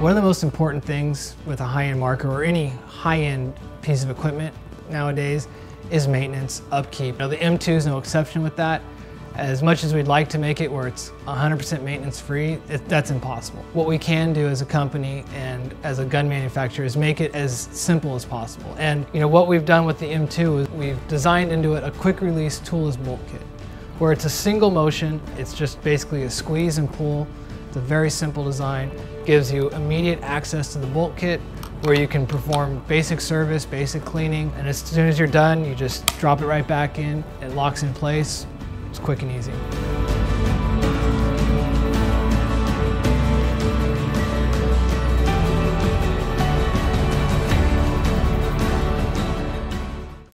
One of the most important things with a high-end marker or any high-end piece of equipment nowadays is maintenance, upkeep. Now the M2 is no exception with that. As much as we'd like to make it where it's 100% maintenance free, it, that's impossible. What we can do as a company and as a gun manufacturer is make it as simple as possible. And you know what we've done with the M2 is we've designed into it a quick release toolless bolt kit where it's a single motion, it's just basically a squeeze and pull it's a very simple design, gives you immediate access to the bolt kit where you can perform basic service, basic cleaning, and as soon as you're done, you just drop it right back in, it locks in place, it's quick and easy.